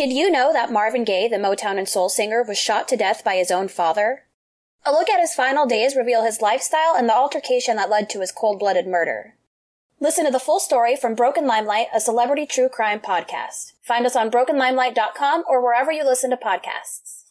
Did you know that Marvin Gaye, the Motown and soul singer, was shot to death by his own father? A look at his final days reveal his lifestyle and the altercation that led to his cold-blooded murder. Listen to the full story from Broken Limelight, a celebrity true crime podcast. Find us on brokenlimelight.com or wherever you listen to podcasts.